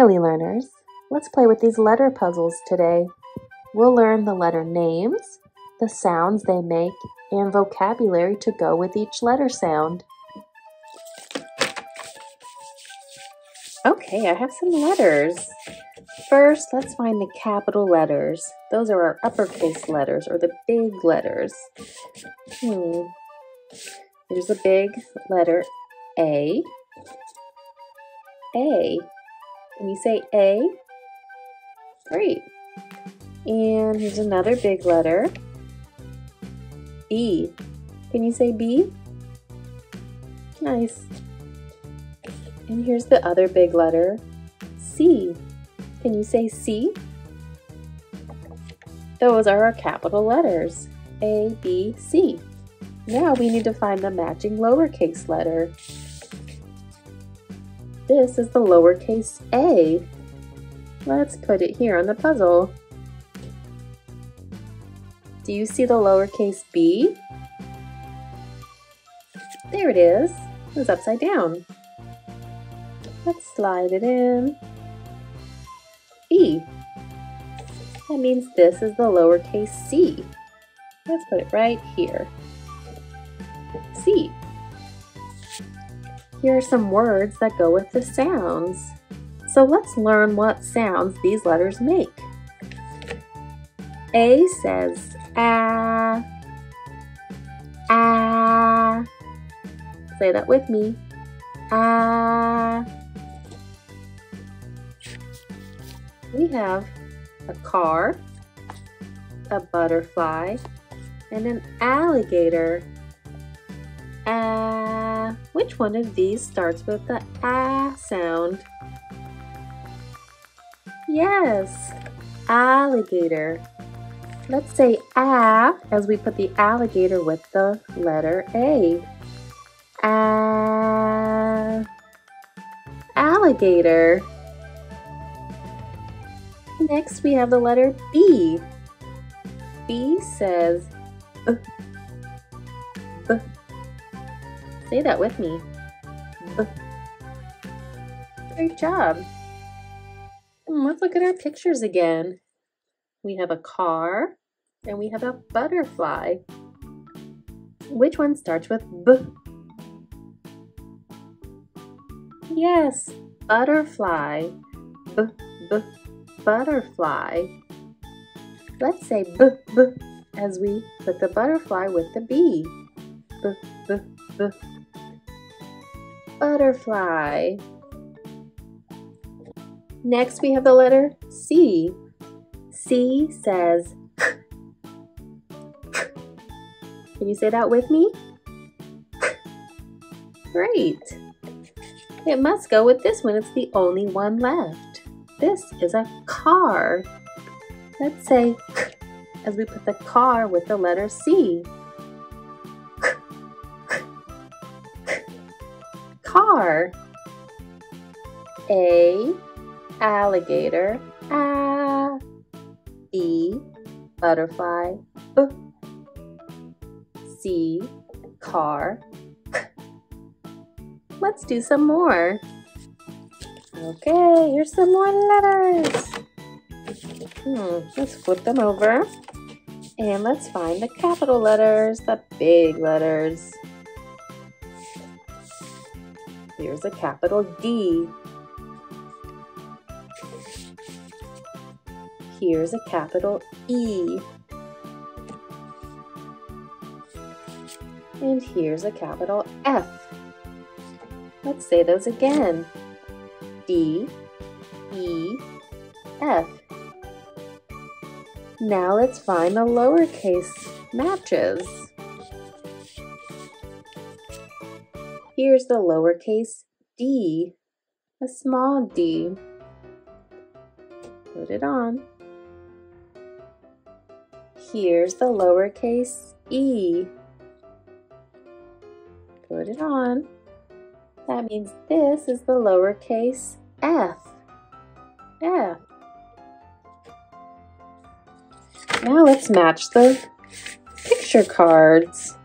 Braille learners, let's play with these letter puzzles today. We'll learn the letter names, the sounds they make, and vocabulary to go with each letter sound. Okay, I have some letters. First, let's find the capital letters. Those are our uppercase letters, or the big letters. Hmm. Here's a big letter A. A. Can you say A? Great. And here's another big letter. B. Can you say B? Nice. And here's the other big letter, C. Can you say C? Those are our capital letters, A, B, C. Now we need to find the matching lowercase letter. This is the lowercase a. Let's put it here on the puzzle. Do you see the lowercase b? There it is. It's upside down. Let's slide it in. B. That means this is the lowercase c. Let's put it right here. C. Here are some words that go with the sounds. So let's learn what sounds these letters make. A says ah, ah. Say that with me. Ah. We have a car, a butterfly, and an alligator. Ah. Which one of these starts with the ah sound? Yes, alligator. Let's say ah as we put the alligator with the letter A. Ah, alligator. Next we have the letter B. B says B. Say that with me. B. Great job. Let's look at our pictures again. We have a car and we have a butterfly. Which one starts with B? Yes, butterfly. B, b, butterfly. Let's say b, b as we put the butterfly with the B. B, b, b. Butterfly. Next, we have the letter C. C says, Can you say that with me? Great. It must go with this one. It's the only one left. This is a car. Let's say as we put the car with the letter C. A, alligator, A, B, butterfly, B, C, car. Let's do some more. Okay, here's some more letters. Hmm, let's flip them over. And let's find the capital letters, the big letters. Here's a capital D. Here's a capital E. And here's a capital F. Let's say those again. D, E, F. Now let's find the lowercase matches. Here's the lowercase d, a small d. Put it on. Here's the lowercase e. Put it on. That means this is the lowercase f. F. Now let's match the picture cards.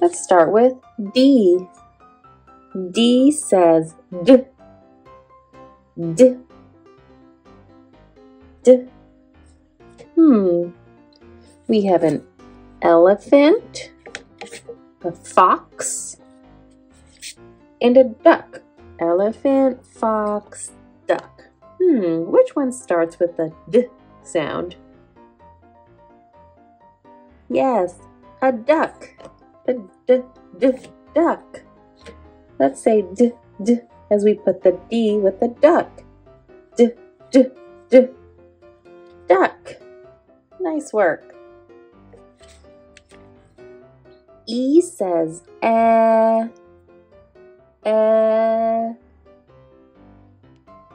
Let's start with D. D says D. D. D. Hmm. We have an elephant, a fox, and a duck. Elephant, fox, duck. Hmm, which one starts with the D sound? Yes, a duck. A d, d, duck. Let's say d, d as we put the D with the duck. D, d, d, duck. Nice work. E says eh, eh,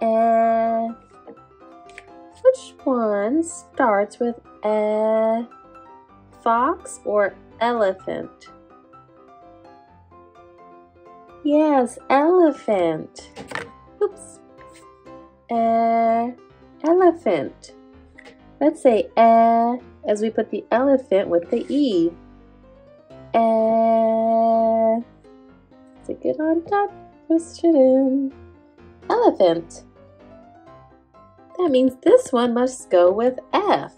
eh. Which one starts with eh? Fox or elephant? Yes, elephant. Oops. Uh, elephant. Let's say uh as we put the elephant with the E. Uh, stick it on top, twist it in. Elephant. That means this one must go with F.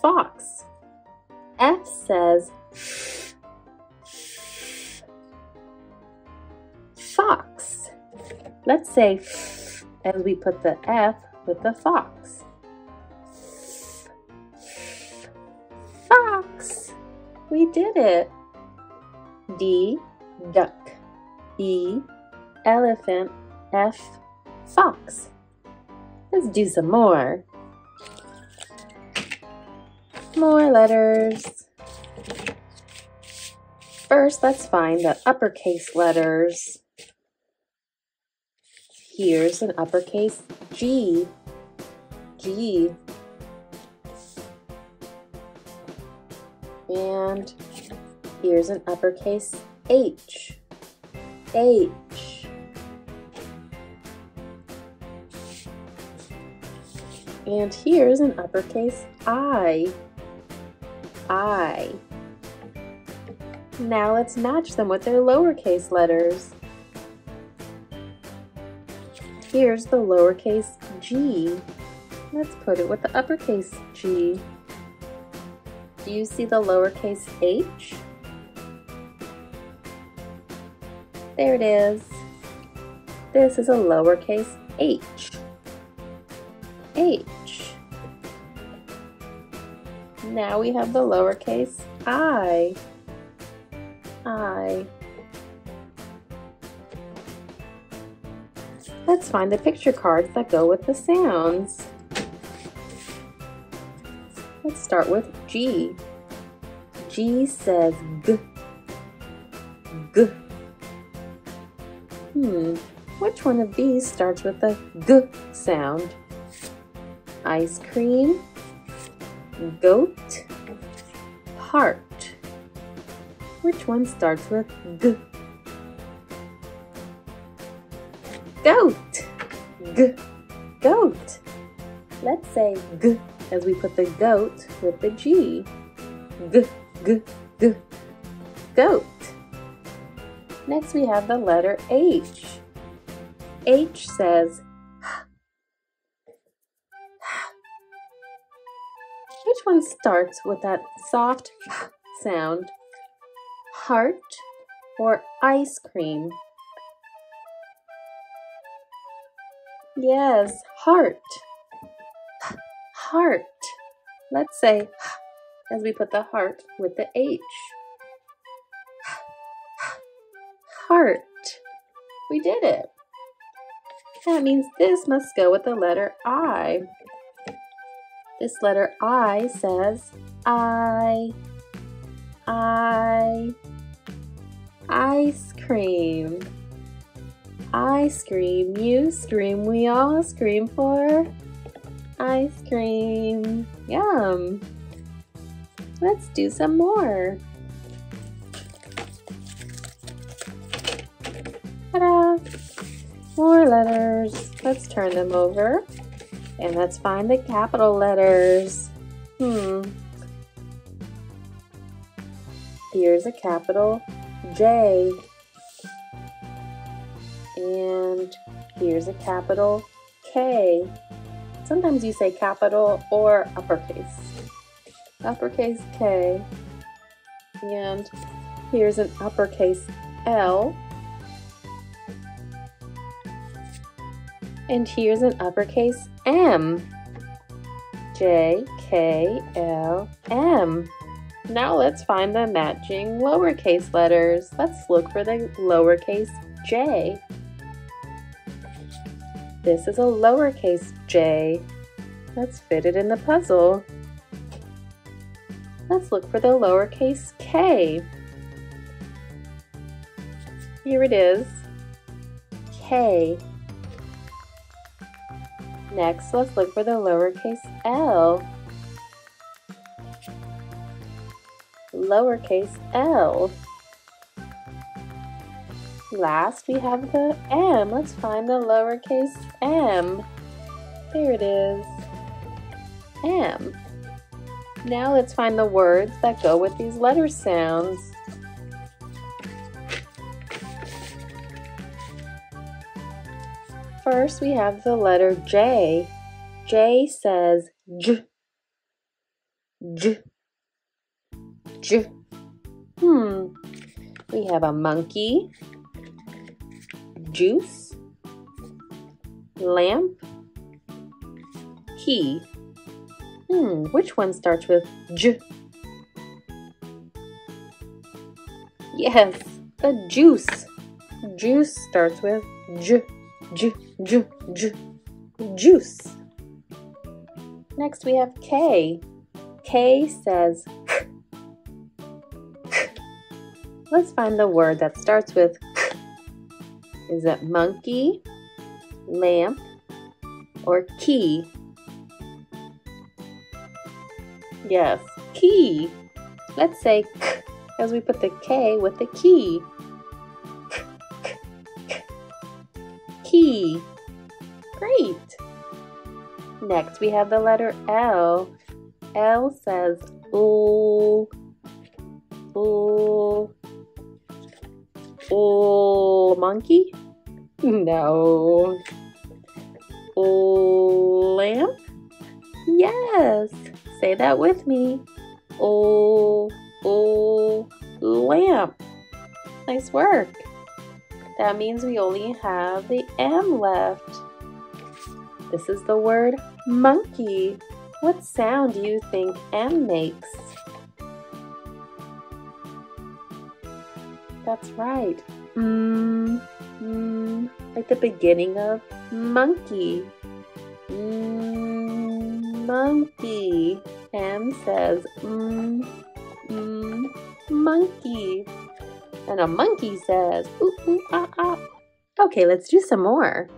Fox. F says fox. Let's say and we put the F with the. Fox. We did it. D, duck. E, elephant. F, fox. Let's do some more. More letters. First, let's find the uppercase letters. Here's an uppercase G. G. And here's an uppercase H. H. And here's an uppercase I. I. Now let's match them with their lowercase letters. Here's the lowercase g. Let's put it with the uppercase G. Do you see the lowercase h? There it is. This is a lowercase h. H. Now we have the lowercase i. I. Let's find the picture cards that go with the sounds. Let's start with G. G says G. G. Hmm, which one of these starts with the G sound? Ice cream, goat, heart. Which one starts with G? Goat. G. Goat. Let's say G as we put the goat with the G. G. G. G. Goat. Next we have the letter H. H says Which one starts with that soft sound? Heart or ice cream? Yes, heart. Heart. Let's say as we put the heart with the H. Heart. We did it. That means this must go with the letter I. This letter I says I, I, ice cream. I scream, you scream, we all scream for ice cream. Yum. Let's do some more. Ta-da! More letters. Let's turn them over. And let's find the capital letters. Hmm. Here's a capital J. And Here's a capital K. Sometimes you say capital or uppercase. Uppercase K. And here's an uppercase L. And here's an uppercase M. J, K, L, M. Now let's find the matching lowercase letters. Let's look for the lowercase j. This is a lowercase j. Let's fit it in the puzzle. Let's look for the lowercase k. Here it is, k. Next, let's look for the lowercase l. Lowercase l. Last, we have the m. Let's find the lowercase m. There it is. M. Now let's find the words that go with these letter sounds. First, we have the letter J. J says J. J. J. Hmm. We have a monkey, juice, lamp, key. Hmm, which one starts with J? Yes, the juice. Juice starts with J. J, j, j, juice. Next we have K. K says k. Let's find the word that starts with. Is it monkey, lamp, or key? Yes, key. Let's say k as we put the K with the key. key. Great. Next, we have the letter L. L says ooh, ooh, monkey? No. Lamp? Yes. Say that with me. Ooh, ooh, lamp. Nice work. That means we only have the M left. This is the word monkey. What sound do you think M makes? That's right. Mmm, mmm, like the beginning of monkey. Mmm, monkey. M says mmm, mmm, monkey. And a monkey says, ooh, ooh, ah, ah. Okay, let's do some more.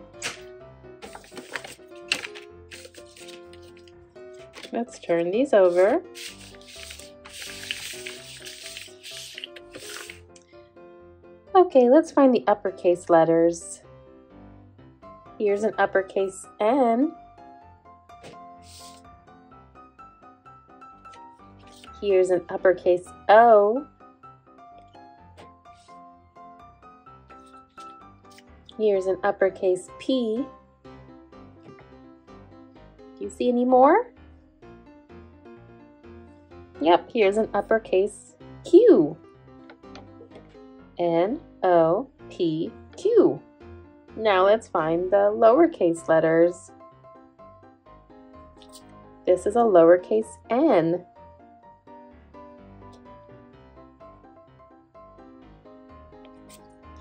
Let's turn these over. Okay, let's find the uppercase letters. Here's an uppercase N. Here's an uppercase O. Here's an uppercase P. Do you see any more? Yep, here's an uppercase Q. N O P Q. Now let's find the lowercase letters. This is a lowercase n.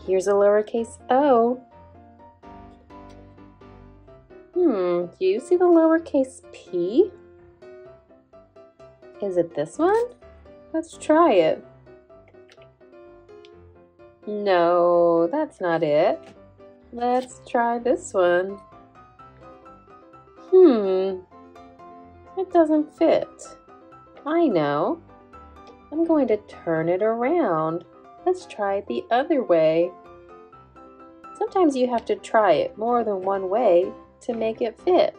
Here's a lowercase o. Hmm, do you see the lowercase p? Is it this one? Let's try it. No, that's not it. Let's try this one. Hmm, it doesn't fit. I know. I'm going to turn it around. Let's try it the other way. Sometimes you have to try it more than one way to make it fit.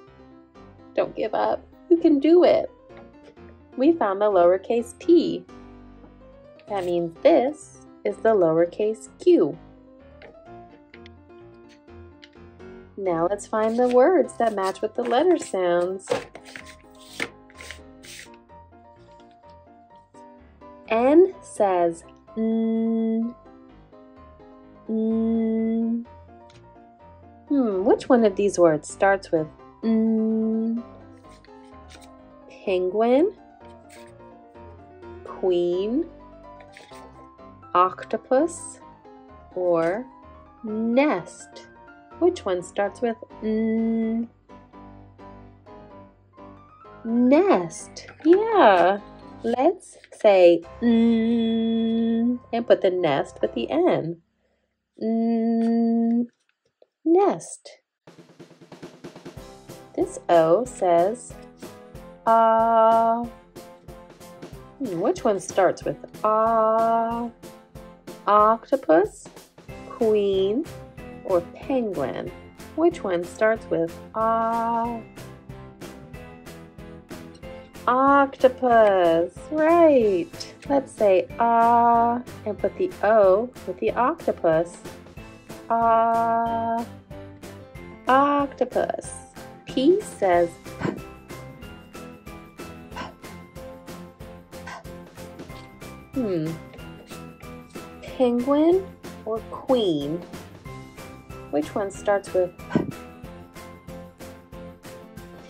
Don't give up. You can do it. We found the lowercase p. That means this is the lowercase q. Now let's find the words that match with the letter sounds. N says mm, mm. Hmm, which one of these words starts with mm? Penguin, queen, octopus, or nest? Which one starts with n? Nest. Yeah. Let's say n and put the nest with the n. N nest. This O says ah. Uh, which one starts with ah? Octopus, queen, or penguin? Which one starts with ah? Octopus, right. Let's say ah and put the O with the octopus. Ah, octopus. P says Hmm. Penguin or queen? Which one starts with p?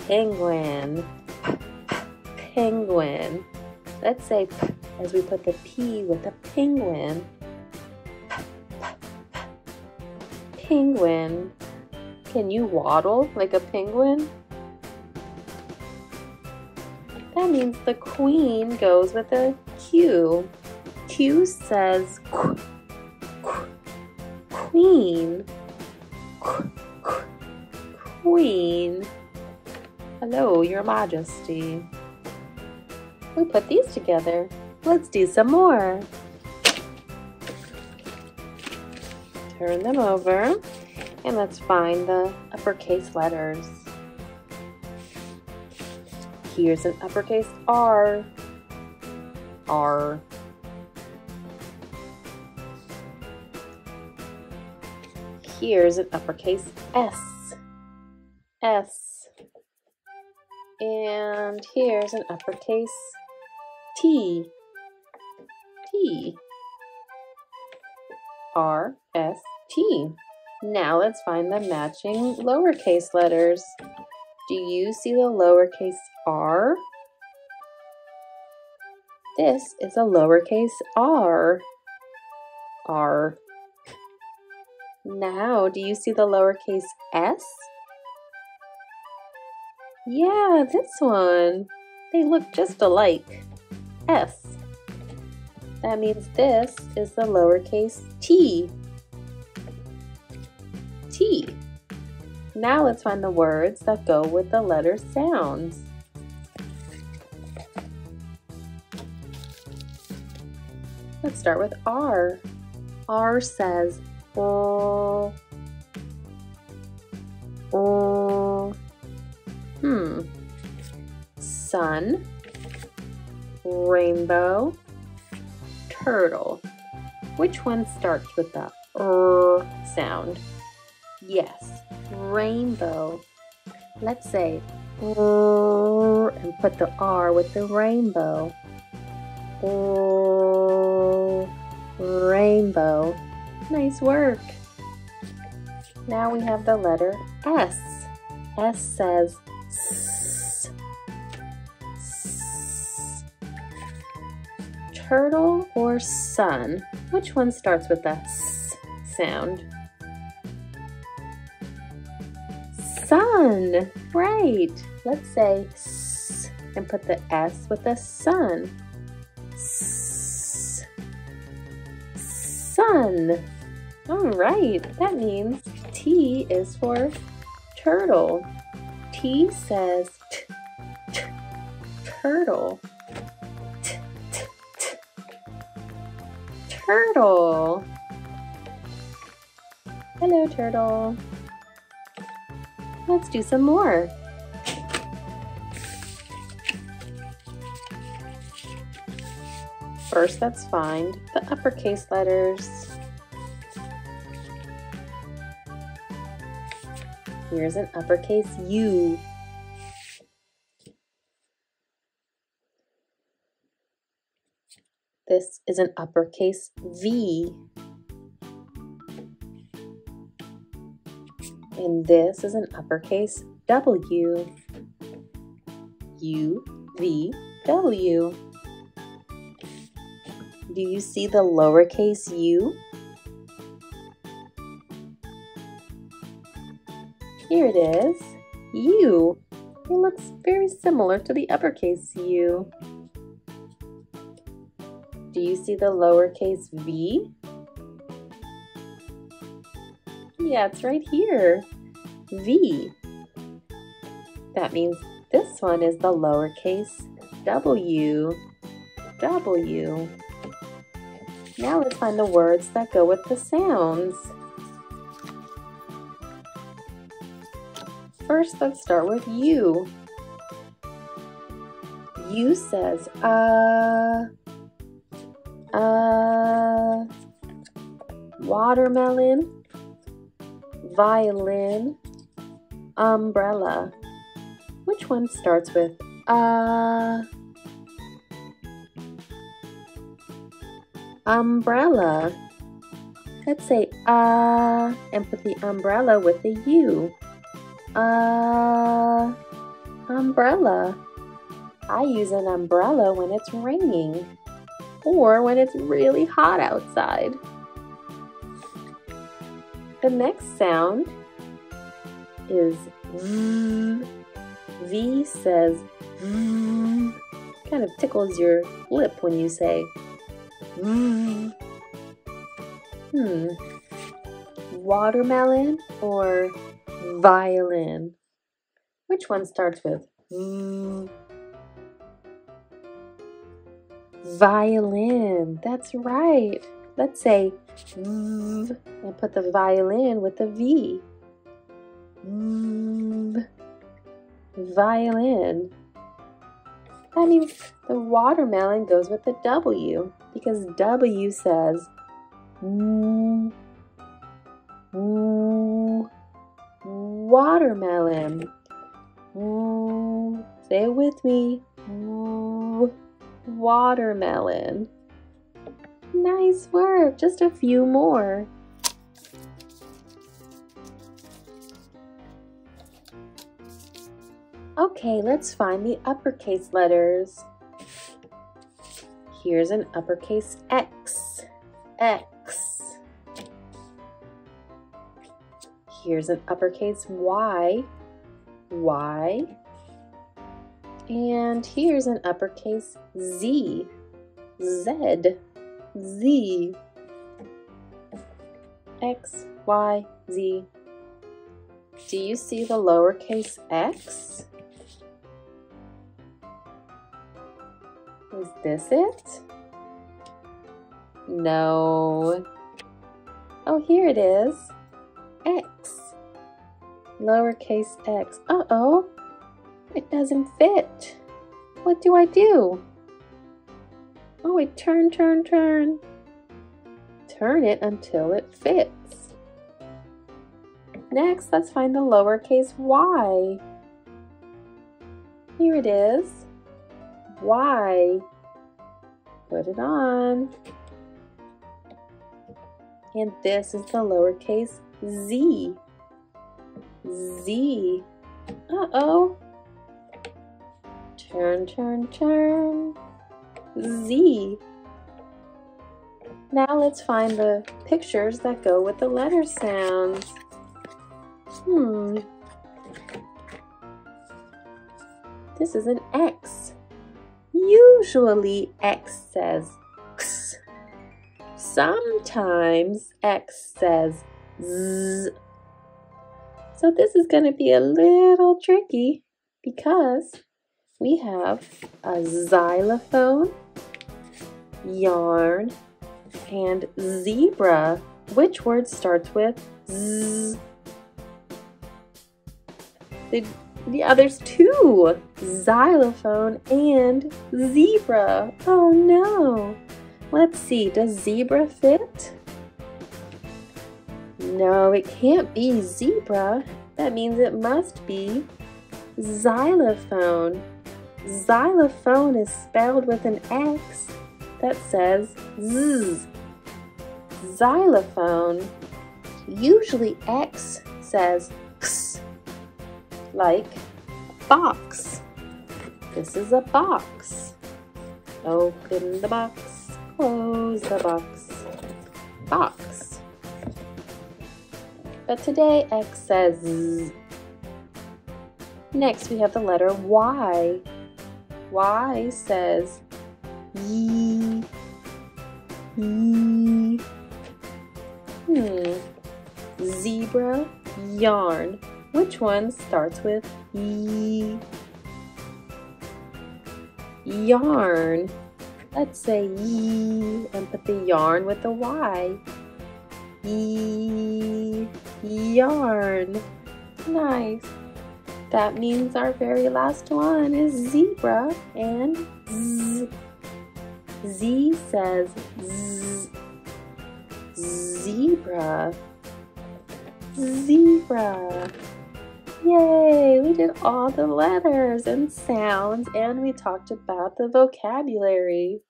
penguin? Penguin. Let's say p as we put the P with the penguin. Penguin. Can you waddle like a penguin? That means the queen goes with a Q. Q says qu, queen. Queen. Hello, your majesty. We put these together. Let's do some more. Turn them over and let's find the uppercase letters. Here's an uppercase R. R. Here's an uppercase S. S. And here's an uppercase T. T. R. S. T. Now let's find the matching lowercase letters. Do you see the lowercase r? This is a lowercase r. R. Now, do you see the lowercase s? Yeah, this one. They look just alike. S. That means this is the lowercase t. T. Now let's find the words that go with the letter sounds. Let's start with R. R says oh, oh. Hmm. Sun, rainbow, turtle. Which one starts with the R sound? Yes, rainbow. Let's say R and put the R with the rainbow. R, rainbow. Nice work. Now we have the letter S. S says S. S. Turtle or sun? Which one starts with the S sound? Sun. Right. Let's say S and put the S with the sun. S. Sun. All right, that means T is for turtle. T says t, t, turtle. T, t, t. Turtle. Hello, turtle. Let's do some more. First, let's find the uppercase letters. Here's an uppercase U. This is an uppercase V. And this is an uppercase W. U, V, W. Do you see the lowercase u? Here it is, U. It looks very similar to the uppercase U. Do you see the lowercase v? Yeah, it's right here. V. That means this one is the lowercase w. W. Now let's find the words that go with the sounds. First, let's start with you. You says, uh, uh, watermelon, violin, umbrella. Which one starts with uh? Umbrella. Let's say uh and put the umbrella with the U. Uh, umbrella. I use an umbrella when it's raining or when it's really hot outside. The next sound is V. V says V. Kind of tickles your lip when you say V. Hmm. Watermelon or violin? Which one starts with V? Violin. That's right. Let's say V and put the violin with the V. Violin. That means the watermelon goes with the W because W says mm, mm, watermelon. Mm, say it with me. Mm, watermelon. Nice work. Just a few more. Okay, let's find the uppercase letters. Here's an uppercase X. X. Here's an uppercase Y. Y. And here's an uppercase Z. Z. Z. X, Y, Z. Do you see the lowercase x? Is this it? No. Oh, here it is. Lowercase x. Uh-oh. It doesn't fit. What do I do? Oh, wait, turn, turn, turn. Turn it until it fits. Next, let's find the lowercase y. Here it is. Y. Put it on. And this is the lowercase z. Z. Uh-oh. Turn, turn, turn. Z. Now let's find the pictures that go with the letter sounds. Hmm. This is an X. Usually X says X. Sometimes X says Z. So this is going to be a little tricky because we have a xylophone, yarn, and zebra. Which word starts with Z? The, the others two, Xylophone and zebra. Oh no. Let's see, does zebra fit? No, it can't be zebra That means it must be xylophone. Xylophone is spelled with an X that says Z. Xylophone. Usually X says X, like box. This is a box. Open the box, close the box. Box. But today X says Z. Next we have the letter Y. Y says Ye. Ye. Hmm. Zebra, yarn. Which one starts with ye? Yarn. Let's say ye and put the yarn with the Y. Ye. Yarn. Nice. That means our very last one is zebra and z. Z says z. Zebra. Zebra. Yay! We did all the letters and sounds and we talked about the vocabulary.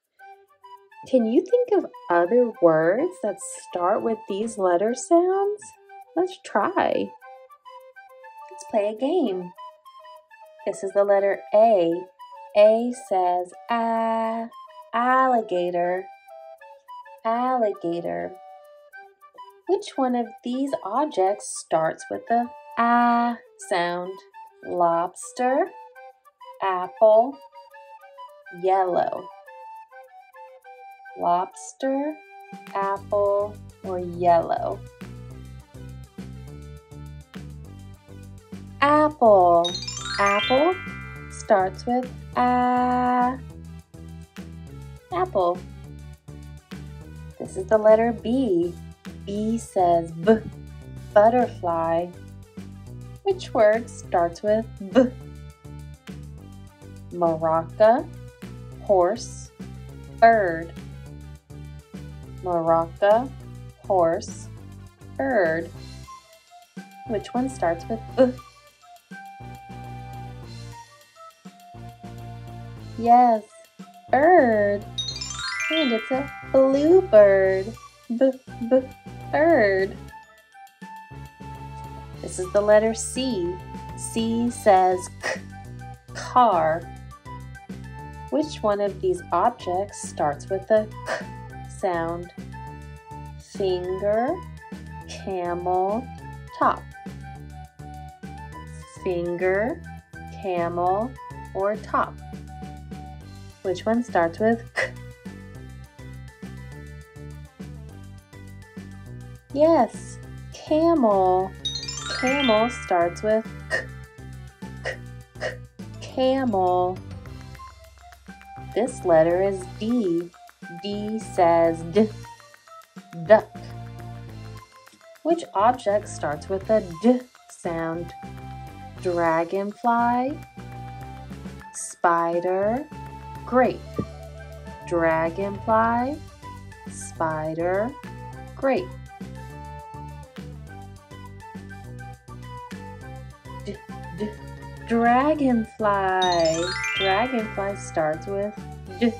Can you think of other words that start with these letter sounds? Let's try. Let's play a game. This is the letter A. A says ah, alligator, alligator. Which one of these objects starts with the ah sound? Lobster, apple, yellow. Lobster, apple, or yellow. Apple. Apple starts with a. Apple. This is the letter B. B says B. Butterfly. Which word starts with B? Maraca, horse, bird. Maraca, horse, bird. Which one starts with B? Yes, bird. And it's a bluebird. B, b, bird. This is the letter C. C says k, car. Which one of these objects starts with a k sound? Finger, camel, top. Finger, camel, or top. Which one starts with k? Yes, camel. Camel starts with k, k, k, camel. This letter is D. D says d, duck. Which object starts with a d sound? Dragonfly, spider, grape. Dragonfly, spider, grape. D, d, dragonfly. Dragonfly starts with d.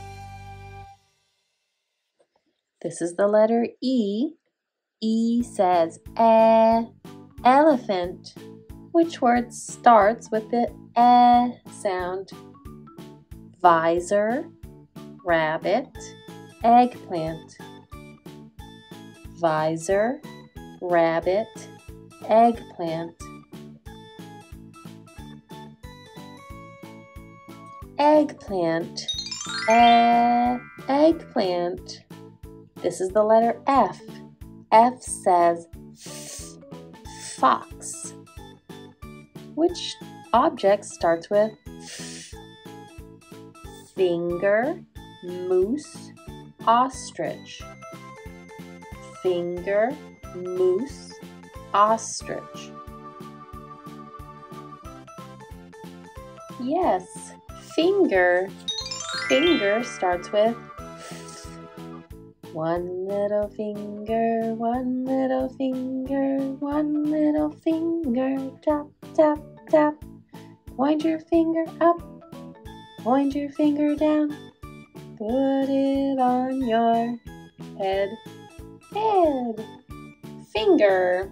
This is the letter E. E says eh, elephant. Which word starts with the eh sound? visor, rabbit, eggplant. Visor, rabbit, eggplant. Eggplant, e eggplant. This is the letter F. F says fox. Which object starts with finger, moose, ostrich. Finger, moose, ostrich. Yes, finger. Finger starts with One little finger, one little finger, one little finger, tap, tap, tap. Point your finger up, point your finger down, put it on your head, head, finger.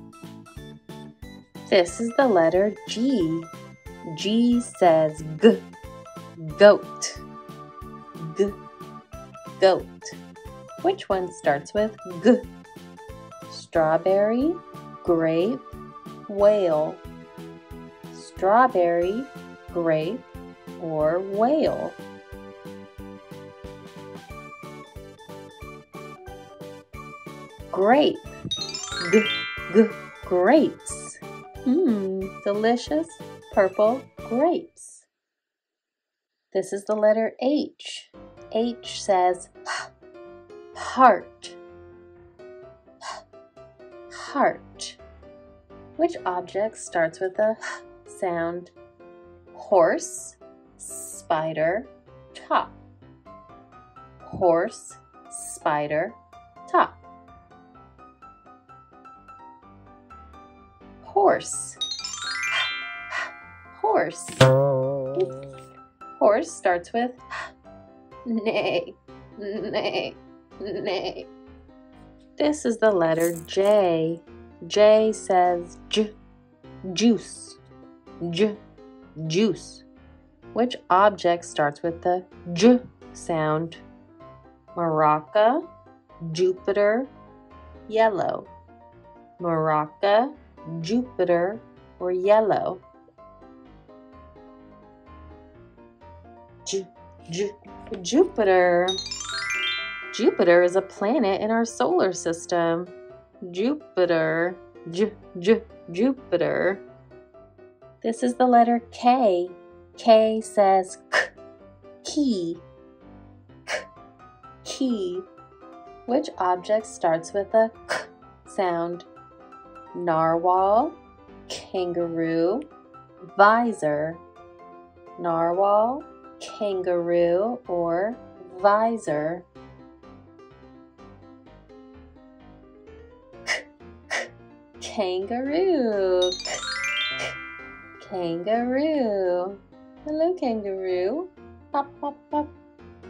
This is the letter G. G says G, goat, G, goat. Which one starts with G? Strawberry, grape, whale. Strawberry, grape, or whale. Grape. G, g, grapes. Mmm, delicious purple grapes. This is the letter H. H says heart. Heart. Which object starts with a sound? Horse, spider, top. Horse, spider, top. Horse. Horse. Oh. Horse starts with nay, neigh, neigh. This is the letter J. J says j, juice, j, juice. Which object starts with the j sound? Maraca, Jupiter, yellow. Maraca, Jupiter, or yellow. J, J, Jupiter. Jupiter is a planet in our solar system. Jupiter. J, J, Jupiter. This is the letter K. K says k, key. K, key. Which object starts with a k sound? Narwhal, kangaroo, visor. Narwhal, kangaroo, or visor. Kangaroo. Kangaroo. Hello, kangaroo. Pop, pop, pop.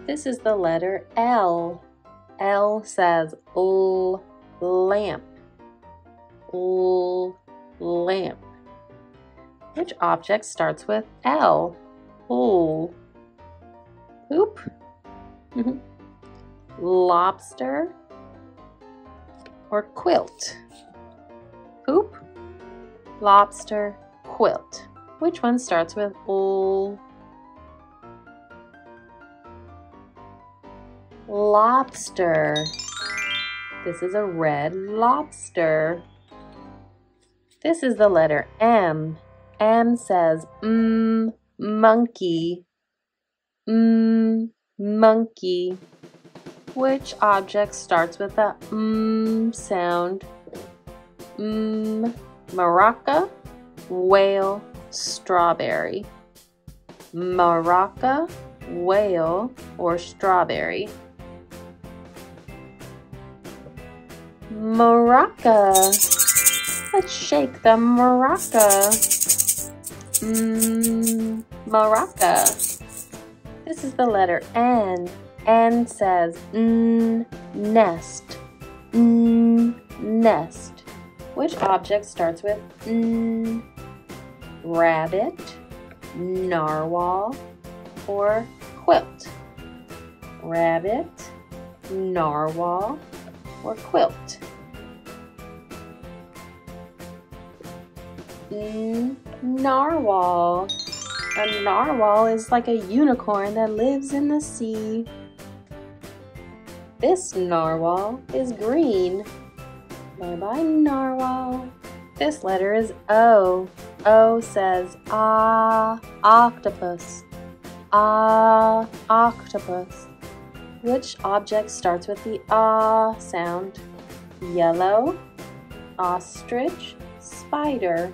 This is the letter L. L says L, lamp. L, lamp. Which object starts with L? L. Poop. Mm-hmm. Lobster or quilt? Lobster, quilt. Which one starts with L? Lobster. This is a red lobster. This is the letter M. M says mm, monkey. Mm, monkey. Which object starts with a mm sound? Mm, maraca, whale, strawberry. Maraca, whale, or strawberry. Maraca. Let's shake the maraca. Mmm, maraca. This is the letter N. N says mm, nest. Mm, nest. Which object starts with N? Rabbit, narwhal, or quilt? Rabbit, narwhal, or quilt? N narwhal. A narwhal is like a unicorn that lives in the sea. This narwhal is green. Bye bye, narwhal. This letter is O. O says ah, octopus. Ah, octopus. Which object starts with the ah sound? Yellow, ostrich, spider.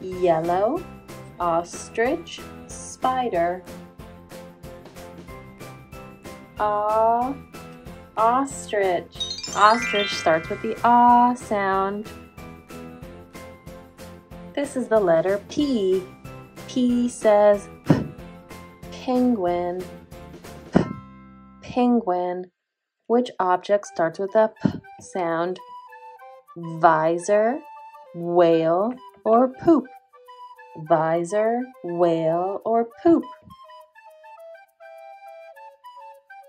Yellow, ostrich, spider. Ah, Ostrich. Ostrich starts with the ah sound. This is the letter P. P says p. penguin. P. penguin. Which object starts with a p sound? Visor, whale, or poop? Visor, whale, or poop?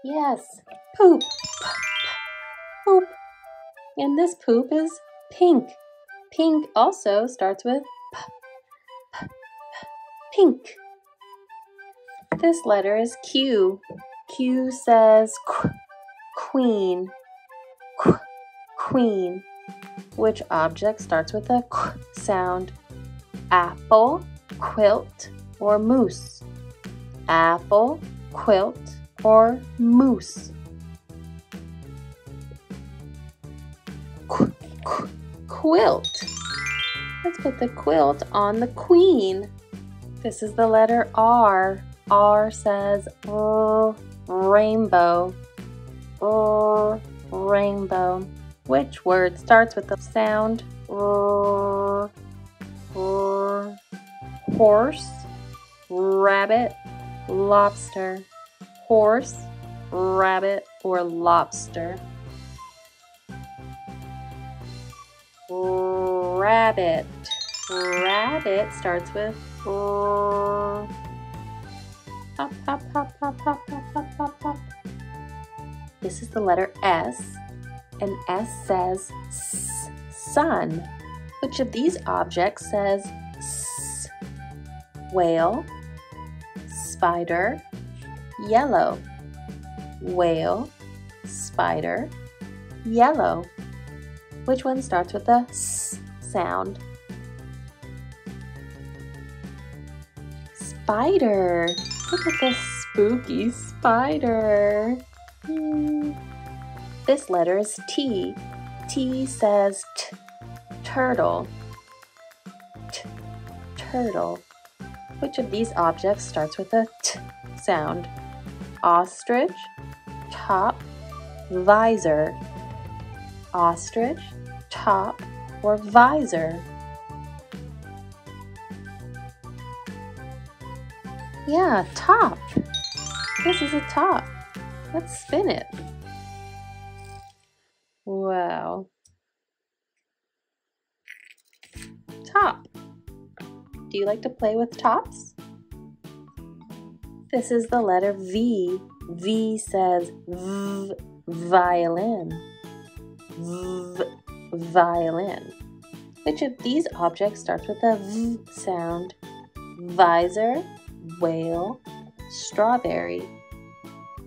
Yes, poop. Poop. And this poop is pink. Pink also starts with p, p, pink. This letter is Q. Q says qu, queen. Qu, queen. Which object starts with a qu sound? Apple, quilt, or moose? Apple, quilt, or moose. Quilt. Let's put the quilt on the queen. This is the letter R. R says r, rainbow. R, rainbow. Which word starts with the sound r, r, horse, rabbit, lobster? horse, rabbit, or lobster? Rabbit. Rabbit starts with hop, hop, hop, hop, hop, hop, hop, hop. This is the letter S, and S says s, sun. Which of these objects says s? Whale, spider, yellow. Whale, spider, yellow. Which one starts with the s sound? Spider. Look at this spooky spider. Hmm. This letter is T. T says t, turtle. T, turtle. Which of these objects starts with a t sound? ostrich, top, visor. Ostrich, top, or visor. Yeah, top. This is a top. Let's spin it. Wow. Top. Do you like to play with tops? This is the letter V. V says v, violin. V, violin. Which of these objects starts with a V sound? Visor, whale, strawberry.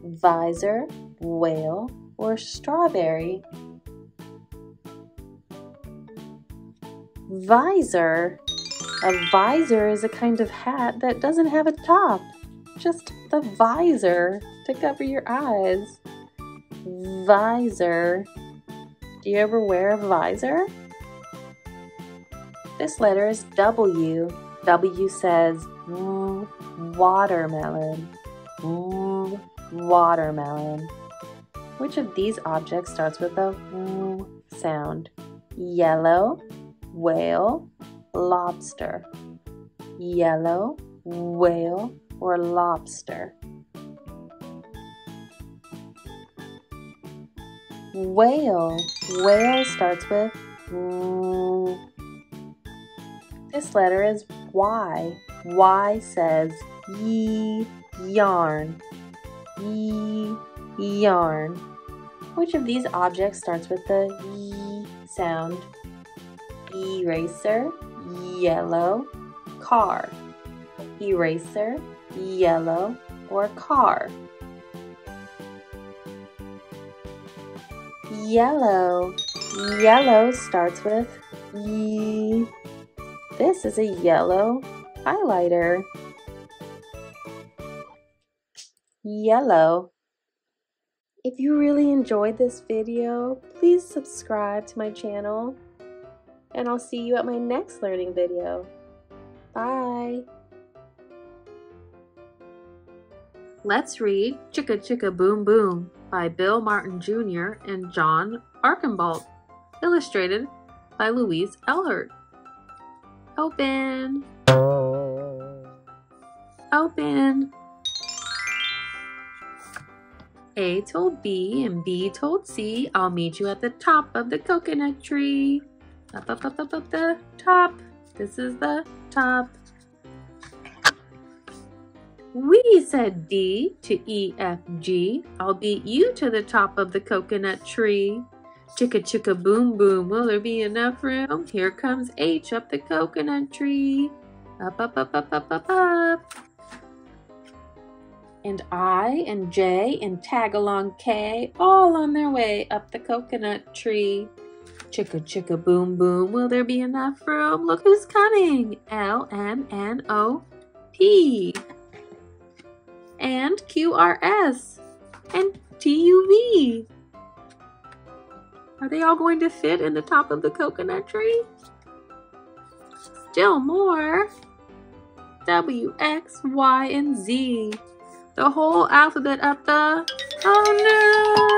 Visor, whale, or strawberry? Visor. A visor is a kind of hat that doesn't have a top just the visor to cover your eyes. Visor. Do you ever wear a visor? This letter is W. W says mm, watermelon. Mm, watermelon. Which of these objects starts with a mm sound? Yellow, whale, lobster. Yellow, whale, or lobster. Whale. Whale starts with mm. This letter is Y. Y says ye yarn. Ye yarn. Which of these objects starts with the ye sound? Eraser, yellow, car. Eraser, yellow, or car? Yellow. Yellow starts with Y. This is a yellow highlighter. Yellow. If you really enjoyed this video, please subscribe to my channel and I'll see you at my next learning video. Bye! Let's read Chicka Chicka Boom Boom by Bill Martin Jr. and John Archambault, illustrated by Lois Ehlert. Open! Open! A told B and B told C, I'll meet you at the top of the coconut tree. Up, up, up, up, up the top. This is the top. We said D to E, F, G. I'll beat you to the top of the coconut tree. Chicka chicka boom boom, will there be enough room? Here comes H up the coconut tree. Up, up, up, up, up, up, up and I and J and Tagalong K all on their way up the coconut tree. Chicka chicka boom boom, will there be enough room? Look who's coming! L M N O P and Q R S and T U V. Are they all going to fit in the top of the coconut tree? Still more. W, X, Y, and Z the whole alphabet up the... Oh no!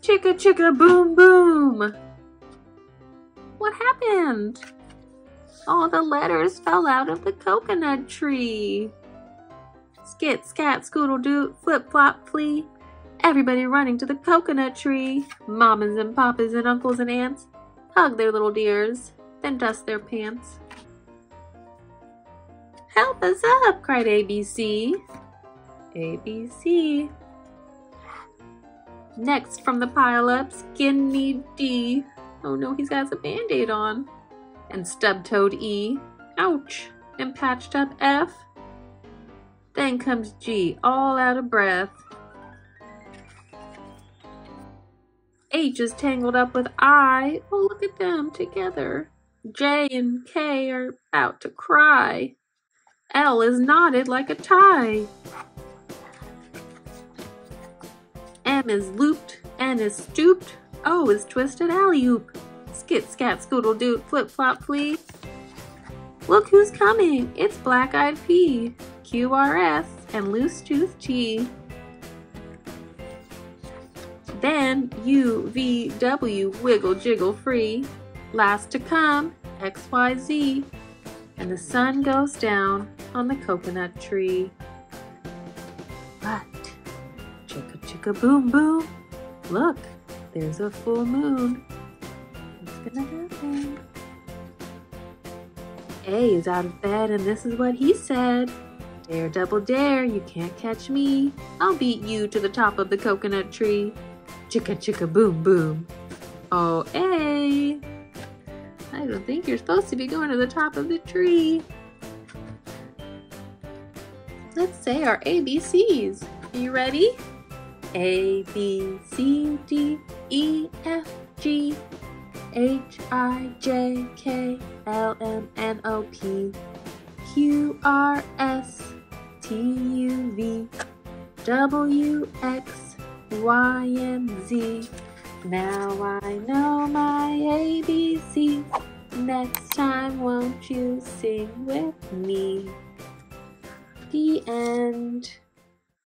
Chicka chicka boom boom! What happened? All the letters fell out of the coconut tree. Skit, scat, scoodle doo, flip flop, flea. Everybody running to the coconut tree. Mamas and papas and uncles and aunts hug their little dears then dust their pants. Help us up, cried ABC. ABC. Next from the pile-up, Skinny D. Oh no, he's got a band-aid on. And stub-toed E. Ouch. And patched up F. Then comes G, all out of breath. H is tangled up with I. Oh, look at them together. J and K are about to cry. L is knotted like a tie. M is looped, N is stooped, O it's twisted alley-oop. Skit, scat, scoodle, doot, flip, flop, flea. Look who's coming! It's Black-Eyed P, QRS, and Loose Tooth T. Then U, V, W, wiggle, jiggle, free. Last to come, XYZ, and the sun goes down on the coconut tree. But, chicka chicka boom boom, look, there's a full moon. What's gonna happen? A is out of bed and this is what he said. Dare double dare, you can't catch me. I'll beat you to the top of the coconut tree. Chicka chicka boom boom. Oh, A. I don't think you're supposed to be going to the top of the tree. Let's say our ABCs. Are you ready? A, B, C, D, E, F, G, H, I, J, K, L, M, N, O, P, Q, R, S, T, U, V, W, X, Y, and Z. Now I know my ABC. Next time, won't you sing with me? The end.